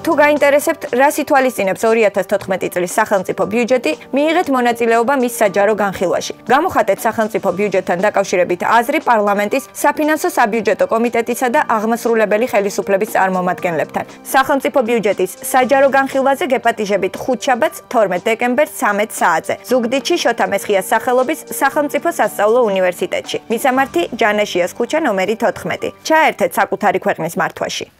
თუ გაინტერესებთ, რა სიტუალიზინებს 2014 წლის სახელმწიფო ბიუჯეტი, მიიღეთ მონაწილეობა მის საჯარო განხილვაში. გამოხატეთ სახელმწიფო ბიუჯეტთან დაკავშირებით აზრი პარლამენტის საფინანსო საბიუჯეტო კომიტეტისა და აღმასრულებელი ხელისუფლების წარმომადგენლებთან. სახელმწიფო ბიუჯეტის საჯარო განხილვაზე გეპატიჟებით 5 შაბათს 12 დეკემბერს 13 საათზე. ზუგდიდში შოთა მესხიას სახელობის სახელმწიფო სასწავლო უნივერსიტეტში. მისამართი ჯანაშიას ქუჩა ნომერი 14. ჩაერთეთ საკუთარი ქვეყნის მართვაში.